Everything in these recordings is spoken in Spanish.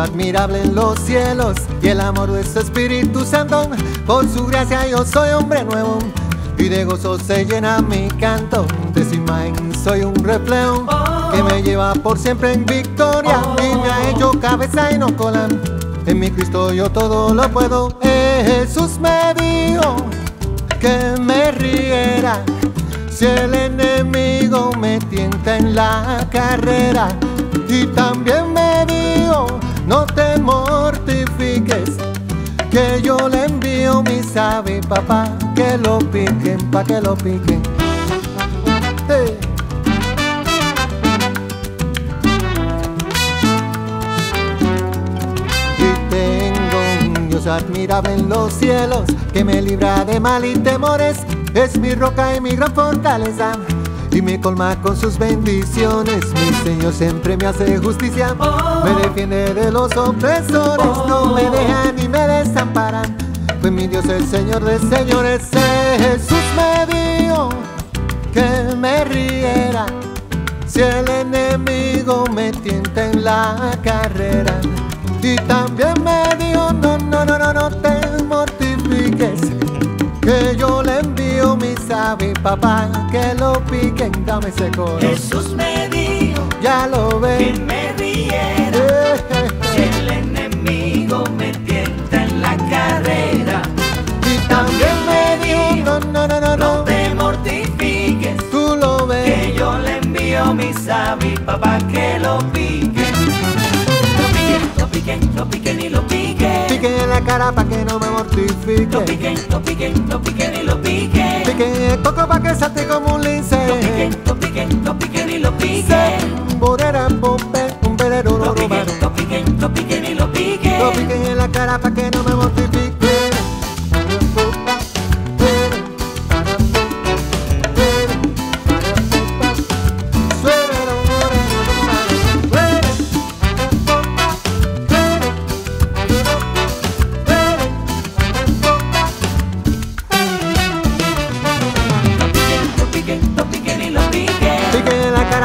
admirable en los cielos y el amor de su Espíritu Santo. Por su gracia yo soy hombre nuevo y de gozo se llena mi canto. De su imagen soy un reflejo que me lleva por siempre en victoria y me ha hecho cabeza y no cola. En mi Cristo yo todo lo puedo. Jesús me dijo que me riera si el enemigo me tienta en la carrera. Y también que lo piquen, pa' que lo piquen. Y tengo un Dios admirable en los cielos, que me libra de mal y temores, es mi roca y mi gran fortaleza y me colma con sus bendiciones. Mi Señor siempre me hace justicia, me defiende de los opresores, no me dejan ni me desamparan. Fue mi Dios el Señor de señores, Jesús me dijo que me riera si el enemigo me tienta en la carrera. Y también me dijo, no, no, no, no, no te mortifiques que yo le envío mi sabi papá que lo piquen, dame ese coro. Jesús me dijo Ya lo que ves. me mi papá que lo pique. Lo piquen, lo piquen, lo piquen y lo piquen. Pique en la cara pa' que no me mortifique. Lo piquen, lo piquen, lo piquen y lo piquen. Pique el coco pa' que salte como un lince. Lo piquen, lo piquen, lo piquen y lo piquen. Borera, bombe, un velero, Lo piquen, lo piquen, lo piquen y lo piquen. Lo piquen en la cara pa' que no me mortifique.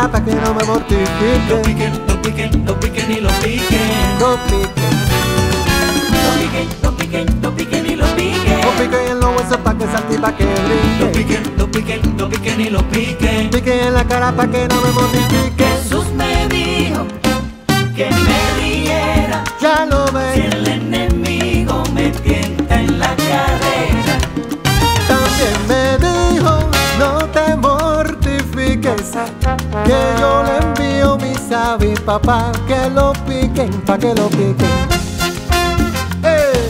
Pique en la cara pa' que no me Lo mortifique. piquen, lo piquen, lo piquen y lo piquen. No pique, Lo piquen, lo piquen, lo piquen y lo piquen. no pique en los huesos pa' que salte y pa' que brinque. piquen, lo piquen, lo piquen y lo piquen. Pique en la cara pa' que no me mortifique. Jesús me papá, que lo piquen, pa' que lo piquen. ¡Eh!